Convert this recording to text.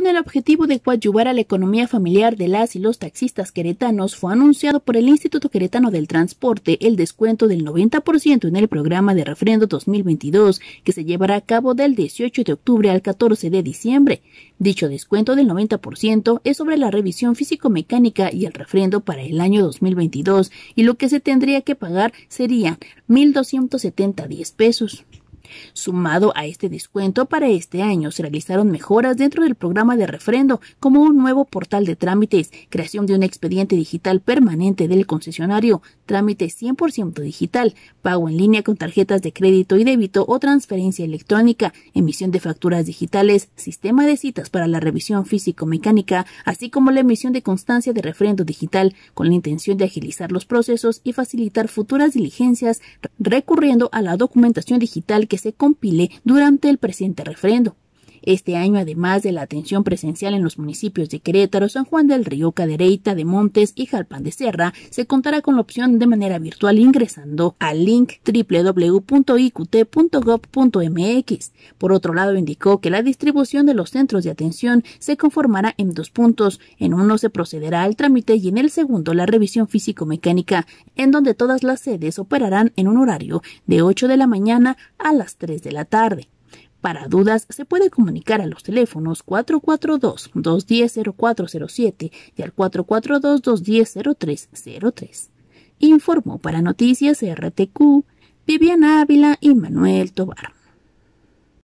con el objetivo de coadyuvar a la economía familiar de las y los taxistas queretanos, fue anunciado por el Instituto Queretano del Transporte el descuento del 90% en el programa de refrendo 2022, que se llevará a cabo del 18 de octubre al 14 de diciembre. Dicho descuento del 90% es sobre la revisión físico-mecánica y el refrendo para el año 2022, y lo que se tendría que pagar sería 1.270 pesos. Sumado a este descuento, para este año se realizaron mejoras dentro del programa de refrendo, como un nuevo portal de trámites, creación de un expediente digital permanente del concesionario, trámite 100% digital, pago en línea con tarjetas de crédito y débito o transferencia electrónica, emisión de facturas digitales, sistema de citas para la revisión físico-mecánica, así como la emisión de constancia de refrendo digital, con la intención de agilizar los procesos y facilitar futuras diligencias recurriendo a la documentación digital que se compile durante el presente referendo. Este año, además de la atención presencial en los municipios de Querétaro, San Juan del Río, Cadereyta de Montes y Jalpan de Serra, se contará con la opción de manera virtual ingresando al link www.iqt.gov.mx. Por otro lado, indicó que la distribución de los centros de atención se conformará en dos puntos. En uno se procederá al trámite y en el segundo la revisión físico-mecánica, en donde todas las sedes operarán en un horario de 8 de la mañana a las 3 de la tarde. Para dudas, se puede comunicar a los teléfonos 442-210-0407 y al 442-210-0303. Informó para Noticias RTQ Viviana Ávila y Manuel Tobar.